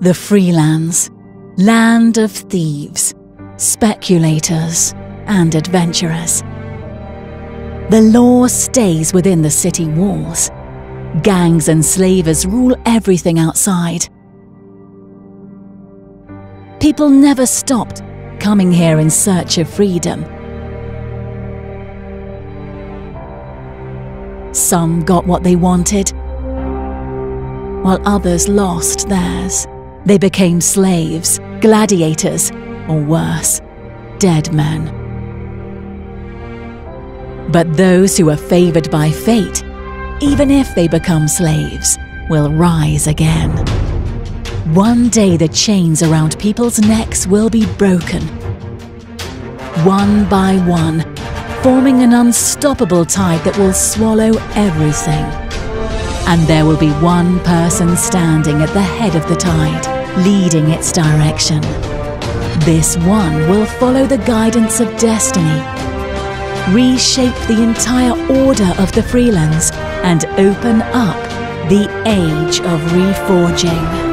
The Freelands, land of thieves, speculators, and adventurers. The law stays within the city walls. Gangs and slavers rule everything outside. People never stopped coming here in search of freedom. Some got what they wanted, while others lost theirs. They became slaves, gladiators, or worse, dead men. But those who are favored by fate, even if they become slaves, will rise again. One day the chains around people's necks will be broken. One by one, forming an unstoppable tide that will swallow everything. And there will be one person standing at the head of the tide, leading its direction. This one will follow the guidance of destiny, reshape the entire order of the Freelands, and open up the age of reforging.